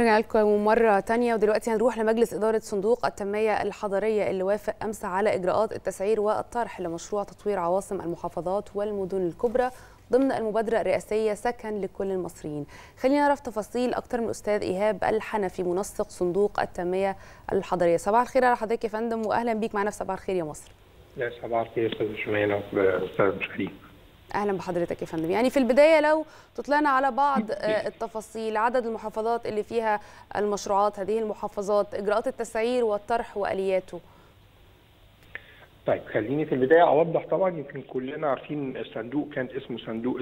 رجعنا لكم مرة تانية ودلوقتي هنروح لمجلس إدارة صندوق التنمية الحضرية اللي وافق أمس على إجراءات التسعير والطرح لمشروع تطوير عواصم المحافظات والمدن الكبرى ضمن المبادرة الرئاسية سكن لكل المصريين. خلينا نعرف تفاصيل أكتر من الأستاذ إيهاب الحنفي منسق صندوق التنمية الحضرية. صباح الخير على حضرتك يا فندم وأهلا بيك معنا في صباح الخير يا مصر. لا صباح الخير أستاذ شميلة مشاري أهلا بحضرتك يا فندم. يعني في البداية لو تطلعنا على بعض التفاصيل عدد المحافظات اللي فيها المشروعات هذه المحافظات إجراءات التسعير والطرح وآلياته. طيب خليني في البداية أوضح طبعا يمكن كلنا عارفين الصندوق كان اسمه صندوق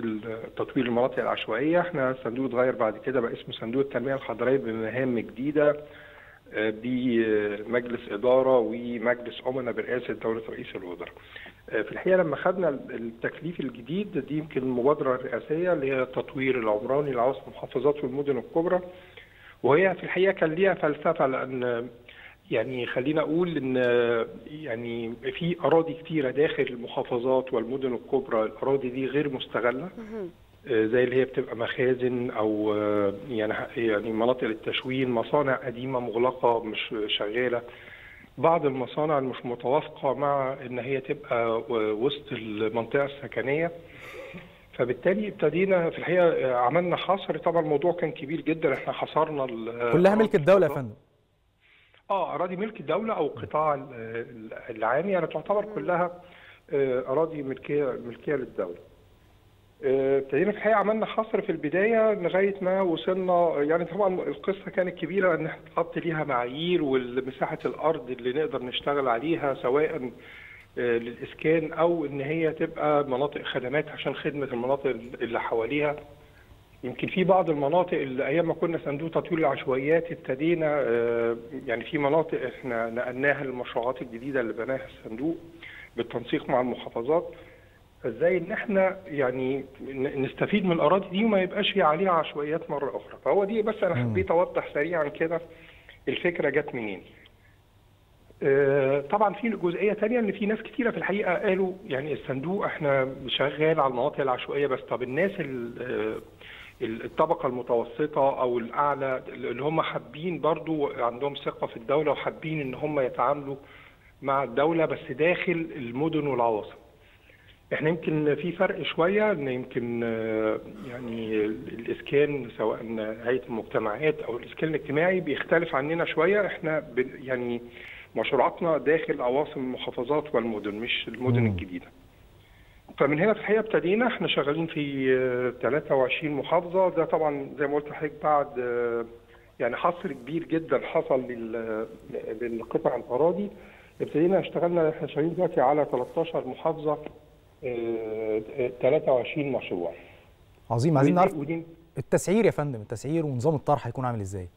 تطوير المناطق العشوائية. إحنا الصندوق اتغير بعد كده بقى اسمه صندوق التنمية الحضرية بمهام جديدة بمجلس إدارة ومجلس امنا برئاسة دولة رئيس الوزراء. في الحقيقة لما خدنا التكليف الجديد دي يمكن المبادره الرئاسيه اللي هي التطوير العمراني لعواصم المحافظات والمدن الكبرى. وهي في الحقيقة كان ليها فلسفة لأن يعني خلينا أقول إن يعني في أراضي كثيره داخل المحافظات والمدن الكبرى الأراضي دي غير مستغلة. زي اللي هي بتبقى مخازن أو يعني يعني مناطق للتشوين مصانع قديمة مغلقة مش شغالة. بعض المصانع المش متوافقة مع إن هي تبقى وسط المنطقة السكنية. فبالتالي ابتدينا في الحقيقة عملنا حصر. طبعا الموضوع كان كبير جدا. إحنا حصرنا كلها ملك الدولة يا فندم. آه أراضي ملك الدولة أو القطاع العام يعني تعتبر كلها أراضي ملكية ملكية للدولة. ابتدينا في الحقيقة عملنا حصر في البداية لغاية ما وصلنا يعني طبعا القصة كانت كبيرة إن إحنا تحط ليها معايير ومساحه الأرض اللي نقدر نشتغل عليها سواء للإسكان أو إن هي تبقى مناطق خدمات عشان خدمة المناطق اللي حواليها. يمكن في بعض المناطق اللي أيام ما كنا صندوق تطوير العشوائيات ابتدينا يعني في مناطق إحنا نقلناها للمشروعات الجديدة اللي بناها الصندوق بالتنسيق مع المحافظات. فازاي ان إحنا يعني نستفيد من الاراضي دي وما يبقاش في عليها عشوائيات مرة أخرى. فهو دي بس أنا حبيت اوضح سريعا كده الفكرة جت منين. آه طبعا في جزئية ثانية إن في ناس كثيره في الحقيقة قالوا يعني الصندوق إحنا شغال على المناطق العشوائية بس طب الناس الطبقة المتوسطة أو الأعلى اللي هم حابين برضو عندهم ثقة في الدولة وحابين إن هم يتعاملوا مع الدولة بس داخل المدن والعواصم. إحنا يمكن في فرق شوية إن يمكن يعني الإسكان سواء هيئة المجتمعات أو الإسكان الاجتماعي بيختلف عننا شوية. إحنا يعني مشروعاتنا داخل عواصم المحافظات والمدن مش المدن الجديدة. فمن هنا في الحقيقة ابتدينا. إحنا شغالين في 23 محافظة. ده طبعا زي ما قلت لحضرتك بعد يعني حصر كبير جدا حصل للقطع الأراضي. ابتدينا اشتغلنا إحنا شغالين دلوقتي على 13 محافظة. 23 مشروع. عظيم عايزين نعرف التسعير يا فندم التسعير ونظام الطرح هيكون عامل إزاي؟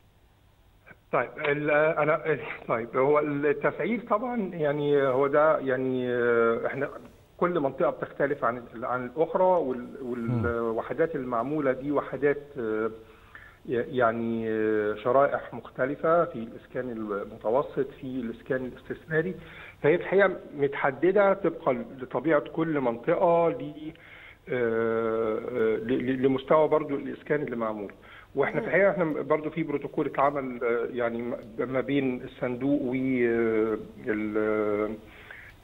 طيب أنا طيب هو التسعير طبعا يعني هو ده يعني إحنا كل منطقة بتختلف عن عن الأخرى والوحدات المعمولة دي وحدات يعني شرائح مختلفة في الإسكان المتوسط في الإسكان الاستثماري. فهي في الحقيقة متحددة طبقا لطبيعة كل منطقة لمستوى برضو الإسكان اللي معمول. وإحنا في الحقيقة إحنا برضو في بروتوكول اتعمل يعني ما بين الصندوق و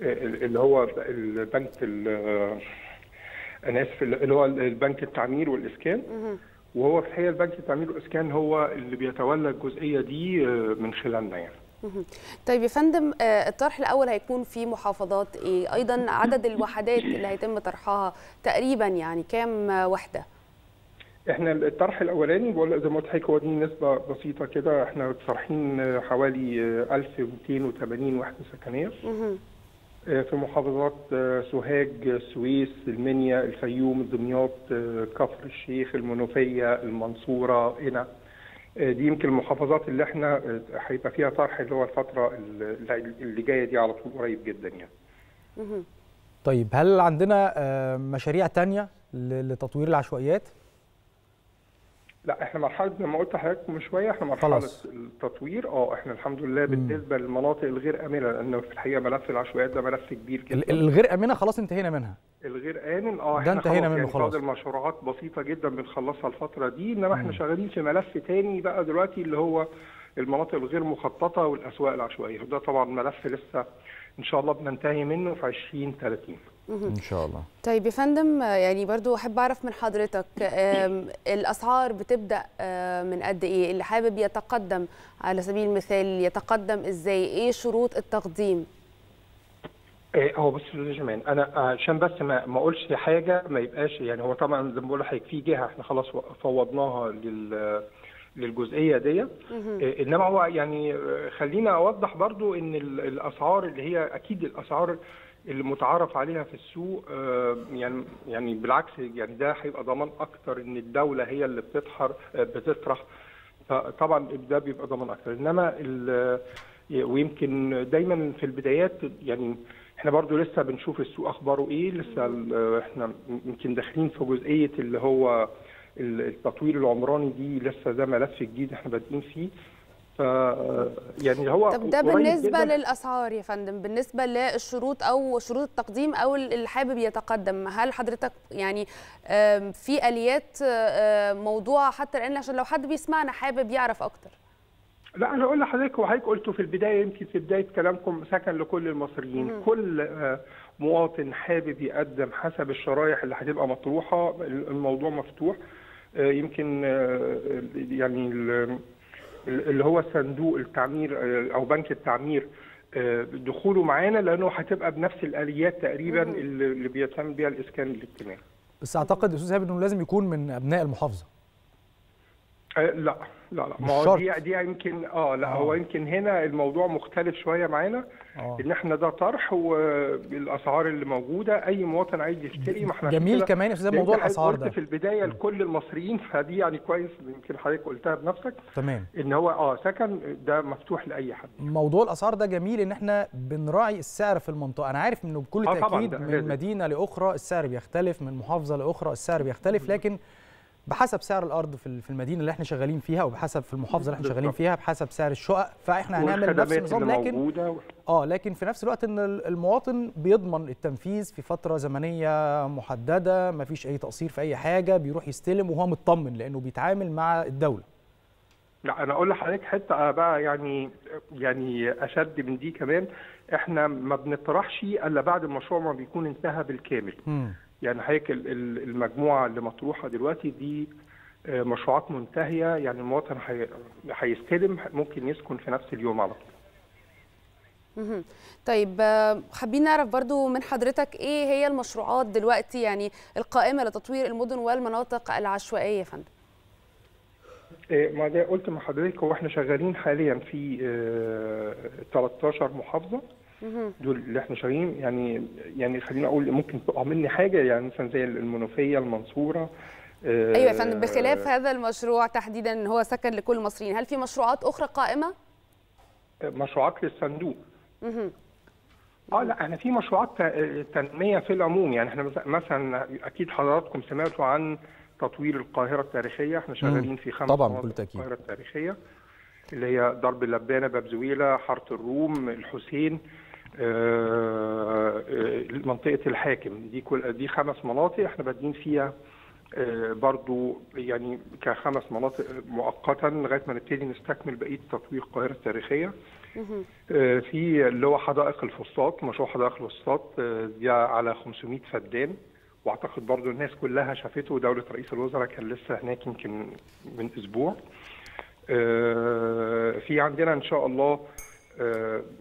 اللي هو البنك أنا آسف اللي هو البنك التعمير والإسكان. وهو في الحقيقة البنك التعمير والاسكان هو اللي بيتولى الجزئية دي من خلالنا يعني. طيب يا فندم الطرح الأول هيكون في محافظات إيه؟ أيضا عدد الوحدات اللي هيتم طرحها تقريبا يعني كام وحدة؟ إحنا الطرح الأولاني بقول زي ما قلت لحضرتك هو دي نسبة بسيطة كده إحنا طرحين حوالي 1280 وحدة سكنية. في محافظات سوهاج السويس المنيا الفيوم دمياط كفر الشيخ المنوفية المنصورة قنا دي يمكن المحافظات اللي إحنا هيبقى فيها طرح اللي هو الفترة اللي جاية دي على طول قريب جدا يعني. طيب هل عندنا مشاريع تانية لتطوير العشوائيات؟ لا إحنا مرحلة زي ما قلت لحضرتك من شوية إحنا مرحلة خلاص. التطوير آه إحنا الحمد لله بالنسبة للمناطق الغير آمنة لأن في الحقيقة ملف العشوائيات ده ملف كبير جدا الغير آمنة خلاص انتهينا منها الغير آمن آه ده إحنا انتهينا خلاص منه يعني خلاص. فاضل مشروعات بسيطة جدا بنخلصها الفترة دي إنما إحنا مم. شغالين في ملف تاني بقى دلوقتي اللي هو المناطق الغير مخططة والأسواق العشوائية وده طبعا ملف لسه إن شاء الله بننتهي منه في 2030 إن شاء الله. طيب يا فندم يعني برضو أحب أعرف من حضرتك الأسعار بتبدأ من قد إيه؟ اللي حابب يتقدم على سبيل المثال يتقدم إزاي؟ إيه شروط التقديم؟ إيه هو بص يا جمال أنا عشان بس ما ما أقولش حاجة ما يبقاش يعني هو طبعا زي ما بقول لحضرتك في جهة إحنا خلاص فوضناها لل للجزئية دي إيه إنما هو يعني آه، خلينا أوضح برضو إن ال- الأسعار اللي هي أكيد الأسعار اللي متعارف عليها في السوق آه، يعني يعني بالعكس يعني ده هيبقى ضمان أكتر إن الدولة هي اللي بتطحر آه، بتطرح. فطبعا ده بيبقى ضمان أكتر. إنما ويمكن دايما في البدايات يعني إحنا برضو لسه بنشوف السوق أخباره إيه. لسه إحنا يمكن داخلين في جزئية اللي هو التطوير العمراني دي لسه ده ملف جديد إحنا بادئين فيه. ف يعني هو طب ده بالنسبة. للأسعار يا فندم بالنسبة للشروط أو شروط التقديم أو اللي حابب يتقدم هل حضرتك يعني في آليات موضوع حتى الآن عشان لو حد بيسمعنا حابب يعرف أكتر؟ لا أنا أقول لحضرتك وحضرتك قلته في البداية يمكن في بداية كلامكم سكن لكل المصريين. كل آه، مواطن حابب يقدم حسب الشرايح اللي هتبقى مطروحة الموضوع مفتوح. يمكن آه، يعني ال- اللي هو صندوق التعمير آه، أو بنك التعمير آه، دخوله معانا لأنه هتبقى بنفس الآليات تقريبا اللي اللي بيتم بيها الإسكان الاجتماعي. بس أعتقد أستاذ ايهاب إنه لازم يكون من أبناء المحافظة. آه، لا لا لا. مش ما هو. دي دي يمكن آه لا آه. هو يمكن هنا الموضوع مختلف شوية معانا آه. إن إحنا ده طرح والأسعار اللي موجودة أي مواطن عايز يشتري ما إحنا جميل كمان لأن موضوع الأسعار ده. في البداية لكل المصريين فدي يعني كويس يمكن حضرتك قلتها بنفسك تمام. إن هو آه سكن ده مفتوح لأي حد. موضوع الأسعار ده جميل إن إحنا بنراعي السعر في المنطقة. أنا عارف إنه بكل آه تأكيد من لازم. مدينة لأخرى السعر بيختلف من محافظة لأخرى السعر بيختلف لكن بحسب سعر الأرض في ال- في المدينة اللي إحنا شغالين فيها أو بحسب في المحافظة اللي إحنا شغالين. فيها بحسب سعر الشقق فاحنا هنعمل نفس النظام لكن آه لكن في نفس الوقت إن ال- المواطن بيضمن التنفيذ في فترة زمنية محددة ما فيش أي تقصير في أي حاجة بيروح يستلم وهو مطمن لأنه بيتعامل مع الدولة لا أنا أقول لحضرتك حتة بقى يعني يعني أشد من دي كمان إحنا ما بنطرحش إلا بعد المشروع ما بيكون انتهى بالكامل مم. يعني حضرتك ال- ال- المجموعة اللي مطروحة دلوقتي دي آه، مشروعات منتهية يعني المواطن هي- هيستلم ممكن يسكن في نفس اليوم على طول. طيب آه، حابين نعرف برضو من حضرتك إيه هي المشروعات دلوقتي يعني القائمة لتطوير المدن والمناطق العشوائية يا فندم آه، ما ده قلت مع حضرتك هو إحنا شغالين حاليا في آه، 13 محافظة. دول اللي إحنا شغالين يعني يعني خليني أقول ممكن تقع مني حاجة يعني مثلا زي المنوفية المنصورة آه، أيوه يا فندم. بخلاف هذا المشروع تحديدا إن هو سكن لكل المصريين هل في مشروعات أخرى قائمة؟ مشروعات للصندوق. آه لا إحنا في مشروعات تنمية في العموم. يعني إحنا مث- مثلا أكيد حضراتكم سمعتوا عن تطوير القاهرة التاريخية. إحنا شغالين في خمس طبعاً، بكل تأكيد. القاهرة التاريخية اللي هي درب اللبانة باب زويلة حارة الروم الحسين. منطقة الحاكم. دي كل دي خمس مناطق إحنا بادئين فيها آه، برضو يعني كخمس مناطق مؤقتا لغاية ما نبتدي نستكمل بقية تطوير القاهرة التاريخية. آه، في اللي هو حدائق الفسطاط مشروع حدائق الفسطاط آه، دي على 500 فدان. واعتقد برضو الناس كلها شافته دولة رئيس الوزراء كان لسه هناك يمكن من أسبوع. آه، في عندنا إن شاء الله آه،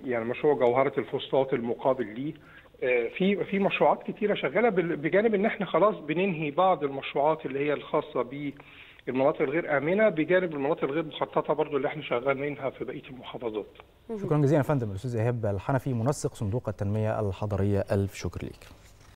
يعني مشروع جوهرة الفسطاط المقابل ليه. آه، في في مشروعات كتيرة شغالة بال- بجانب إن إحنا خلاص بننهي بعض المشروعات اللي هي الخاصة بالمناطق الغير آمنة بجانب المناطق الغير مخططة برضو اللي إحنا شغالينها في بقية المحافظات. شكرا جزيلا يا فندم. الأستاذ إيهاب الحنفي منسق صندوق التنمية الحضرية. ألف شكر ليك.